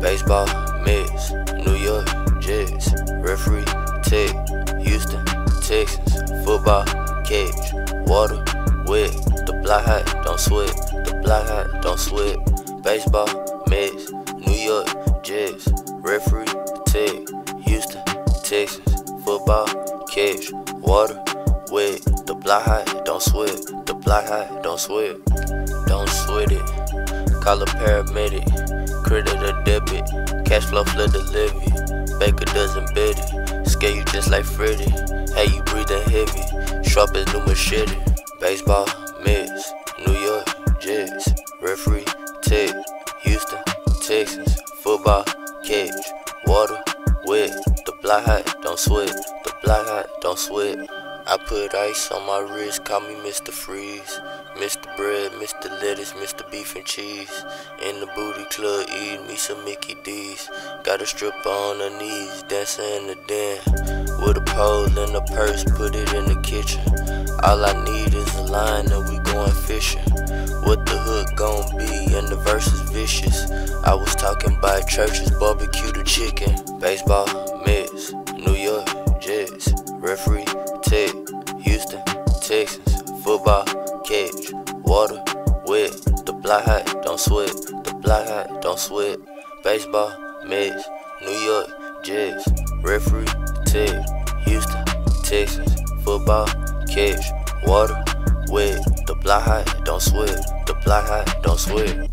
Baseball, Mets, New York, Jets, referee, Tech, Houston, Texans, football, cage, water, wet, the block hot, don't sweat, the block hot, don't sweat. Baseball, Mets, New York, Jets, referee, Tech, Houston, Texans, football, cage, water, wet, the block hot, don't sweat, the block hot, don't sweat, don't sweat it. Call a paramedic, credit or debit, cash flow flood levy. Baker doesn't bet it, scare you just like Freddy. Hey, you breathing heavy, sharp as new machete. Baseball, Mets, New York, Jets, referee, Ted. Houston, Texans, football, catch, water, wet, the block hot, don't sweat, the block hot, don't sweat. I put ice on my wrist, call me Mr. Freeze. Mr. Bread, Mr. Lettuce, Mr. Beef and Cheese. In the booty club, eating me some Mickey D's. Got a stripper on her knees, dancing in the den. With a pole and a purse, put it in the kitchen. All I need is a line and we going fishing. What the hook gon' be and the verse is vicious. I was talking about churches, barbecue the chicken. Baseball, Mets, Texans, football, catch, water, wet, the block hot, don't sweat, the block hot, don't sweat. Baseball, Mets, New York, Jets, referee, Tech, Houston, Texans, football, catch, water, wet, the block hot, don't sweat, the block hot, don't sweat.